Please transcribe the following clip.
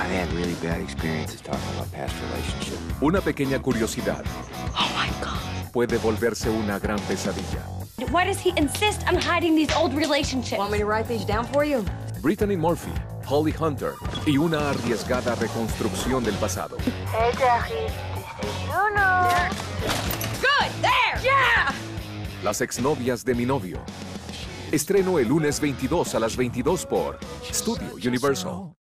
I've had really bad experiences talking about past relationships. Una pequeña curiosidad Oh my god. puede volverse una gran pesadilla. Why does he insist on hiding these old relationships? Want me to write these down for you? Brittany Murphy, Holly Hunter y una arriesgada reconstrucción del pasado. Good! There! Yeah! Las exnovias de mi novio. Estreno el lunes 22 a las 22 por Studio Universal.